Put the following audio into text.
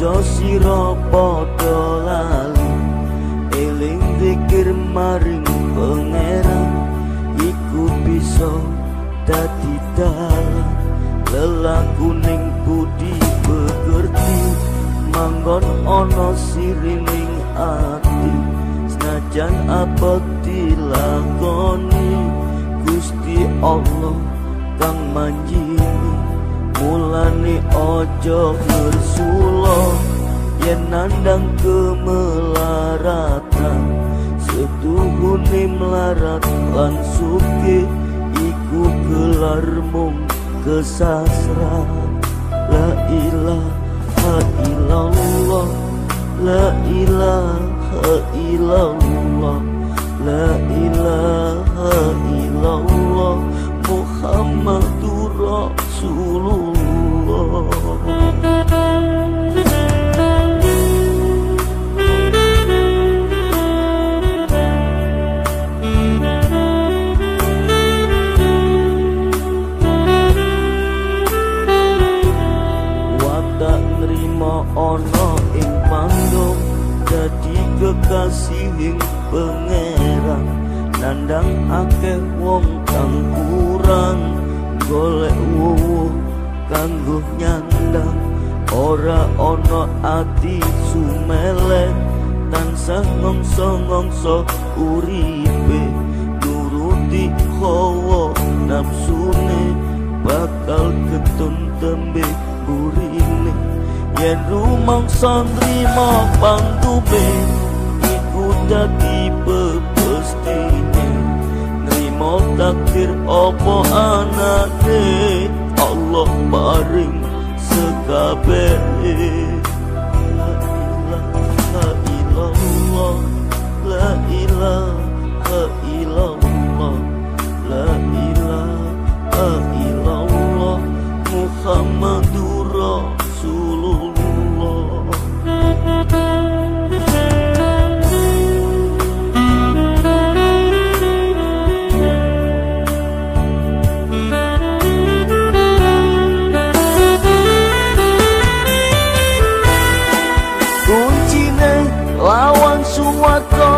Ojo siro podo lali. Eling dikir maring pengeran Iku bisa dati dalam Lelah kuning budi begerti Manggon ana sirining ati. Senajan abad dilakoni Gusti Allah kang manjini. Mulane ojo bersulo Yen nandang kemelaratan. Setuhune melarat lan suki Iku gelar mung kesasra La ilaha illallah La ilaha illallah ana ing panggung dadi kekasihing pangeran nandang akeh wong kang kurang golek wuwu kanggo nyandang. Ora ana ati sumelek tansah ngongso-ngongso uripe. Nuruti hawa nafsune yen rumangsa nrimo pangtume iku dadi pepestine. Nrimo takdir apa anane Allah paring sekabehe what the